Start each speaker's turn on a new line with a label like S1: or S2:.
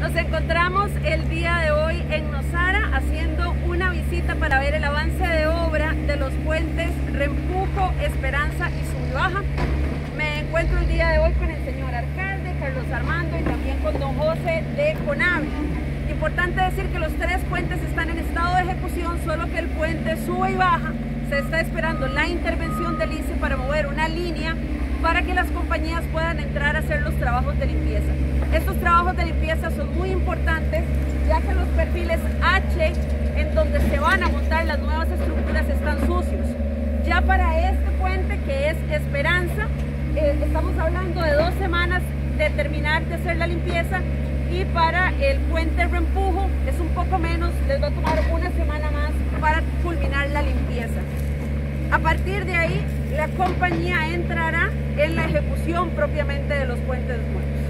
S1: Nos encontramos el día de hoy en Nosara haciendo una visita para ver el avance de obra de los puentes Rempujo, Esperanza y Subibaja. Me encuentro el día de hoy con el señor alcalde, Carlos Armando y también con don José de Conavi. Importante decir que los tres puentes están en estado de ejecución, solo que el puente sube y baja. Se está esperando la intervención del ICE para mover una línea para que las compañías puedan entrar a hacer los trabajos de limpieza. Estos trabajos de limpieza son muy importantes ya que los perfiles H en donde se van a montar las nuevas estructuras están sucios. Ya para este puente que es Esperanza, eh, estamos hablando de dos semanas de terminar de hacer la limpieza y para el puente Reempujo es un poco menos, les va a tomar una semana más para culminar la limpieza. A partir de ahí, la compañía entrará en la ejecución propiamente de los puentes nuevos.